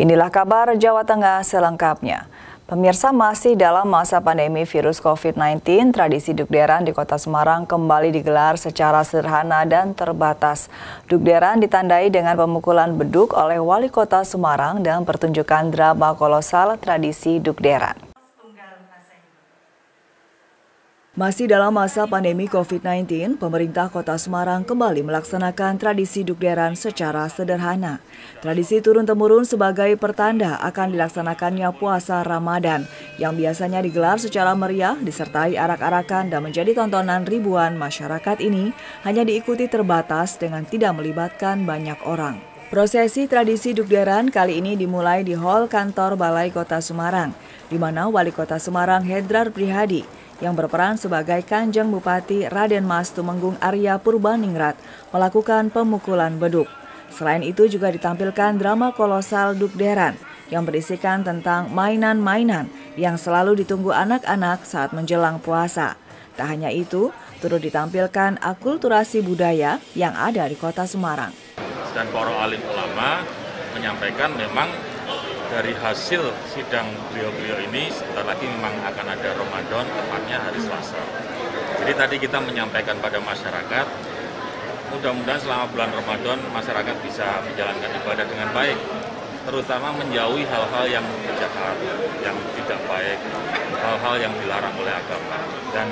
Inilah kabar Jawa Tengah selengkapnya. Pemirsa masih dalam masa pandemi virus COVID-19, tradisi Dukderan di kota Semarang kembali digelar secara sederhana dan terbatas. Dukderan ditandai dengan pemukulan beduk oleh wali kota Semarang dan pertunjukan drama kolosal tradisi Dukderan. Masih dalam masa pandemi COVID-19, pemerintah kota Semarang kembali melaksanakan tradisi dukderan secara sederhana. Tradisi turun-temurun sebagai pertanda akan dilaksanakannya puasa Ramadan, yang biasanya digelar secara meriah, disertai arak-arakan dan menjadi tontonan ribuan masyarakat ini, hanya diikuti terbatas dengan tidak melibatkan banyak orang. Prosesi tradisi dukderan kali ini dimulai di Hall Kantor Balai Kota Semarang, di mana Wali Kota Semarang Hedrar Prihadi yang berperan sebagai Kanjeng Bupati Raden Mas Tumenggung Arya Purbaningrat melakukan pemukulan beduk. Selain itu juga ditampilkan drama kolosal Dukderan yang berisikan tentang mainan-mainan yang selalu ditunggu anak-anak saat menjelang puasa. Tak hanya itu, turut ditampilkan akulturasi budaya yang ada di kota Semarang. Dan para alim ulama menyampaikan memang dari hasil sidang beliau-beliau ini sebentar lagi memang akan ada Ramadan tepatnya hari Selasa. Jadi tadi kita menyampaikan pada masyarakat mudah-mudahan selama bulan Ramadan masyarakat bisa menjalankan ibadah dengan baik terutama menjauhi hal-hal yang jahat, yang tidak baik, hal-hal yang dilarang oleh agama. Dan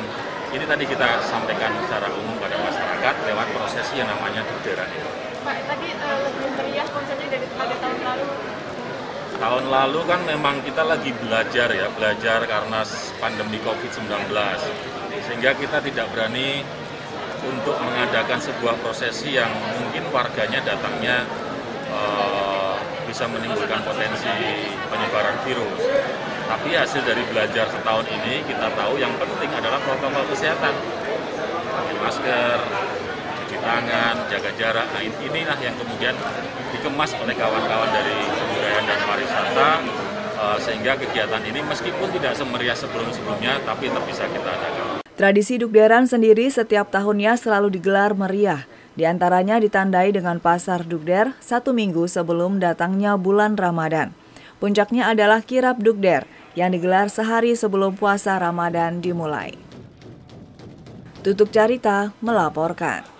ini tadi kita sampaikan secara umum pada masyarakat lewat prosesi yang namanya duderan itu. Tadi lebih tahun lalu tahun lalu kan memang kita lagi belajar ya, belajar karena pandemi COVID-19. Sehingga kita tidak berani untuk mengadakan sebuah prosesi yang mungkin warganya datangnya uh, bisa menimbulkan potensi penyebaran virus. Tapi hasil dari belajar setahun ini kita tahu yang penting adalah tangan, jaga jarak. Nah inilah yang kemudian dikemas oleh kawan-kawan dari kebudayaan dan pariwisata eh, sehingga kegiatan ini meskipun tidak semeriah sebelum-sebelumnya tapi tetap bisa kita adakan. Tradisi Dukderan sendiri setiap tahunnya selalu digelar meriah. Di antaranya ditandai dengan pasar Dukder satu minggu sebelum datangnya bulan Ramadan. Puncaknya adalah kirap Dukder yang digelar sehari sebelum puasa Ramadan dimulai. Tutuk Carita melaporkan.